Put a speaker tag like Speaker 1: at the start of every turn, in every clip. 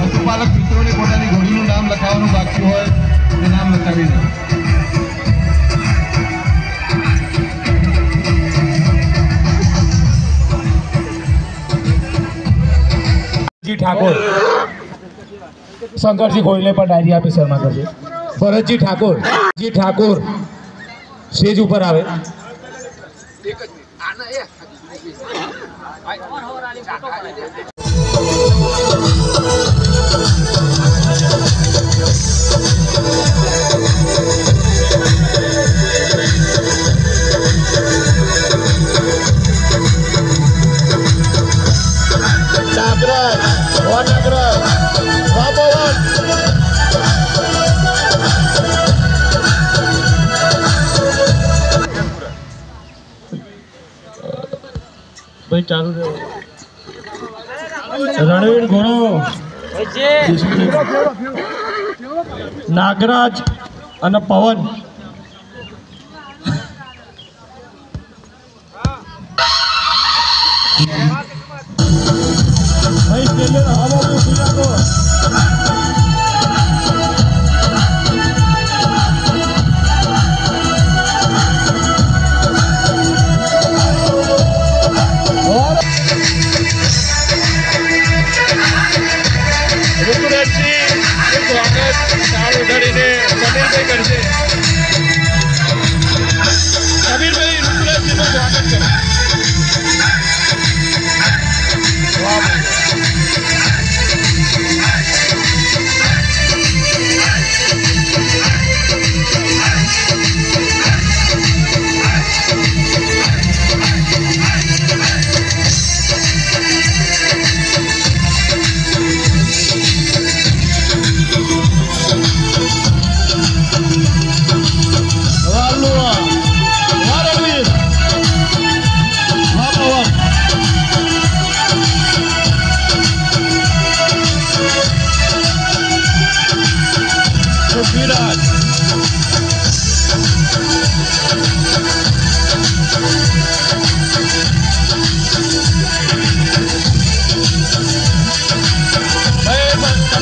Speaker 1: પશુપાલક મિત્રોને પોતાની ઘોડીનું નામ લખાવવાનું બાકી હોય તે નામ લખાવી દે
Speaker 2: ઠાકોર. શંકરજી ગોયલે પણ ડાયરી આપી શર્મા ભરતજી ઠાકોર. જી ઠાકોર. સ્ટેજ ઉપર આવે. ભાઈ ચાલુ રણવીર ઘોડો. નાગરાજ અને પવન. ભાઈ સ્ટેજે હવા
Speaker 1: સ્વાગત તાળ ઉઘાડીને સમીરભાઈ કરશે.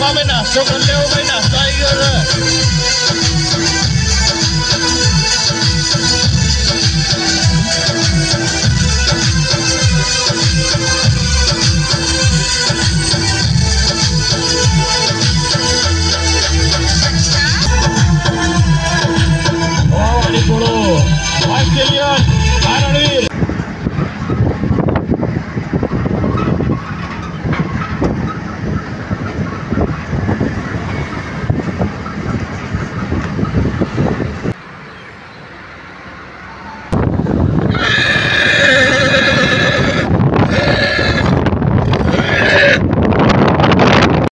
Speaker 1: amenazó con Leo Benazá y